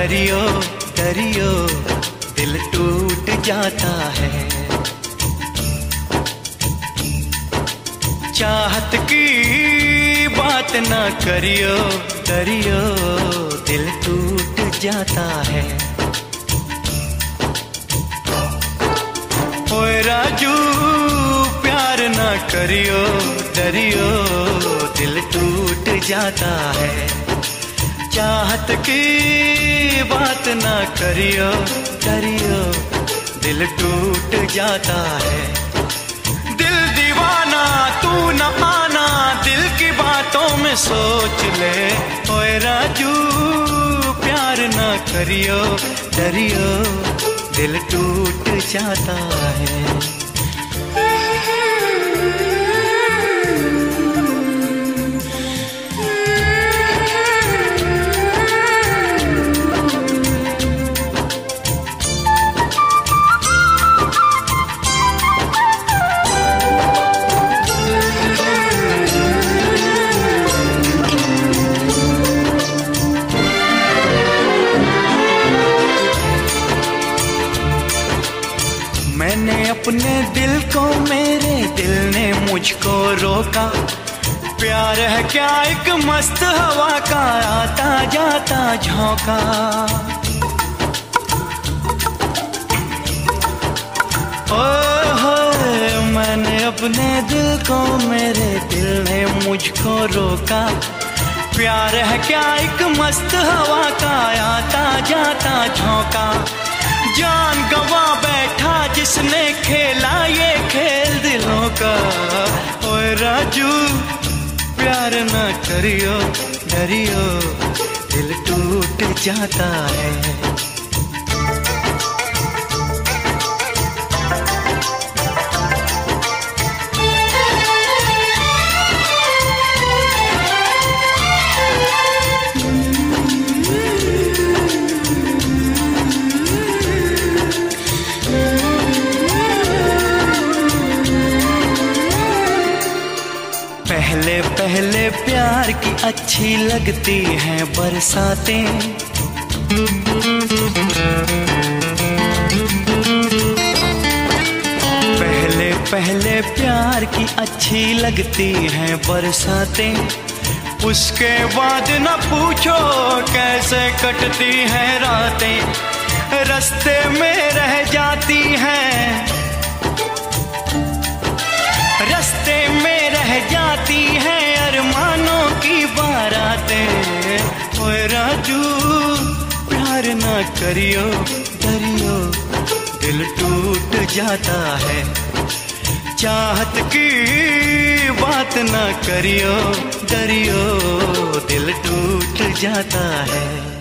करियो करियो, दिल टूट जाता है। चाहत की बात ना करियो करियो, दिल टूट जाता है। ओए राजू, प्यार ना करियो डरियो दिल टूट जाता है। चाहत की बात ना करियो करियो। दिल टूट जाता है। दिल दीवाना, तू न आना। दिल की बातों में सोच ले। ओए राजू, प्यार ना करियो डरियो दिल टूट जाता है। को मेरे दिल ने मुझको रोका। प्यार है क्या एक मस्त हवा का? आता जाता झोंका। ओ हो मैंने अपने दिल को, मेरे दिल ने मुझको रोका। प्यार है क्या एक मस्त हवा का? आता जाता झोंका। जान राजू प्यार ना करियो डरियो दिल टूट जाता है। प्यार की अच्छी लगती हैं बरसातें। पहले पहले प्यार की अच्छी लगती हैं बरसातें। उसके बाद न पूछो कैसे कटती हैं रातें। रस्ते में रह जाती हैं राजू प्यार ना करियो, डरियो, दिल टूट जाता है। चाहत की बात ना करियो, डरियो, दिल टूट जाता है।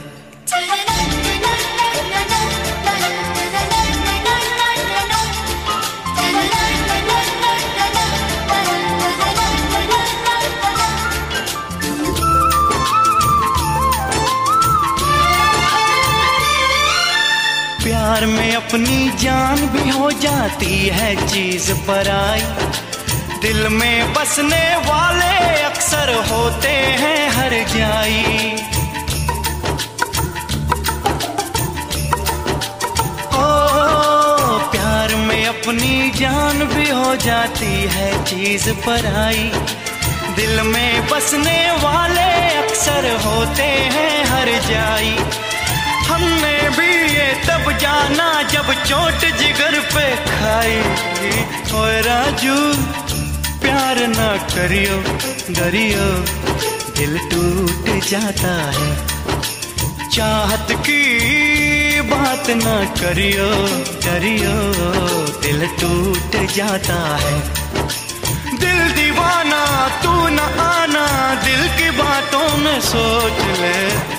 अपनी जान भी हो जाती है चीज़ पर आई दिल में बसने वाले अक्सर होते हैं हर जाई। ओ, प्यार में अपनी जान भी हो जाती है चीज़ पर आई दिल में बसने वाले अक्सर होते हैं हर जाई। हमने भी ये तब जाना जब चोट जिगर पे खाई ओए राजू, प्यार ना करियो, डरियो, दिल टूट जाता है। चाहत की बात ना करियो, डरियो, दिल टूट जाता है। दिल दीवाना, तू न आना, दिल की बातों में सोच ले।